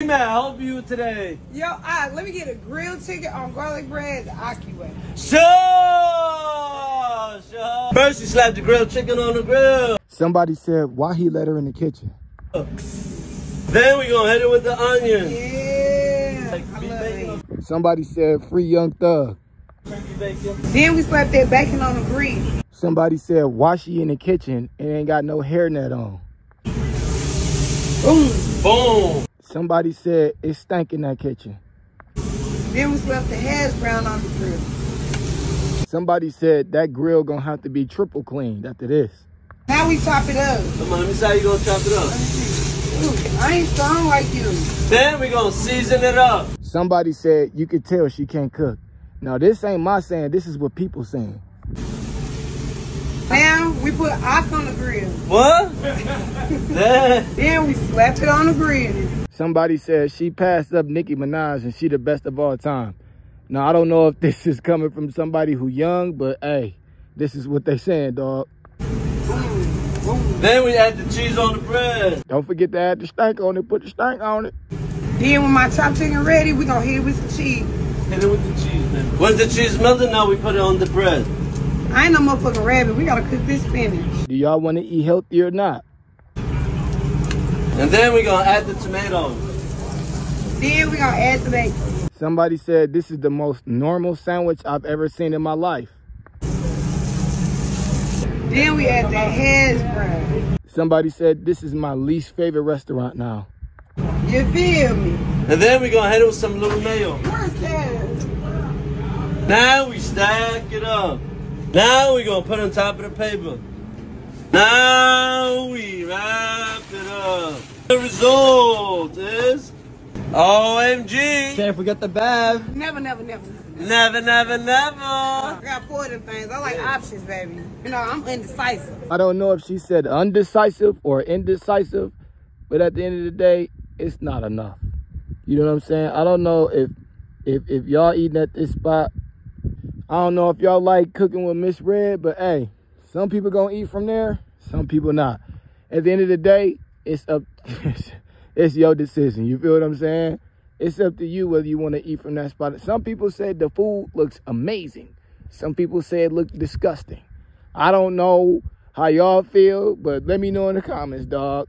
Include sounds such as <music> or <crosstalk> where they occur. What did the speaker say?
May I help you today? Yo, I let me get a grilled chicken on garlic bread the Aki way. Sure, sure. First, you slap the grilled chicken on the grill. Somebody said, why he let her in the kitchen? Then we gonna hit it with the onions. Yeah. Like I love it. Somebody said, free young thug. Then we slapped that bacon on the grill. Somebody said, why she in the kitchen and ain't got no hairnet on? Boom. Boom. Somebody said, it stank in that kitchen. Then we slapped the hash brown on the grill. Somebody said, that grill gonna have to be triple cleaned after this. Now we chop it up. Come on, let me see how you gonna chop it up. Ooh, I ain't strong like you. Then we gonna season it up. Somebody said, you could tell she can't cook. Now, this ain't my saying, this is what people saying. Now we put ox on the grill. What? <laughs> then Then we slapped it on the grill. Somebody said she passed up Nicki Minaj and she the best of all time. Now, I don't know if <laughs> this is coming from somebody who young, but hey, this is what they saying, dog. Boom. Boom. then we add the cheese on the bread. Don't forget to add the stank on it. Put the stank on it. Then when my chopped chicken ready, we gonna hit it with some cheese. Hit it with the cheese, man. Once the cheese melted, now we put it on the bread. I ain't no motherfucking rabbit. We gotta cook this spinach. Do y'all want to eat healthy or not? And then we're gonna add the tomatoes. Then we're gonna add the bacon. Somebody said this is the most normal sandwich I've ever seen in my life. Then we add the hash brown. Somebody said this is my least favorite restaurant now. You feel me? And then we're gonna hit it with some little mayo. Where's that? Now we stack it up. Now we're gonna put it on top of the paper. Now we wrap it up. The result is OMG. Can't forget the Bev. Never, never, never, never. Never, never, never. I got four of them things. I like options, baby. You know, I'm indecisive. I don't know if she said undecisive or indecisive, but at the end of the day, it's not enough. You know what I'm saying? I don't know if if if y'all eating at this spot. I don't know if y'all like cooking with Miss Redd, but hey, some people gonna eat from there, some people not. At the end of the day, it's up <laughs> it's your decision. You feel what I'm saying? It's up to you whether you want to eat from that spot. Some people said the food looks amazing. Some people said it looked disgusting. I don't know how y'all feel, but let me know in the comments, dog.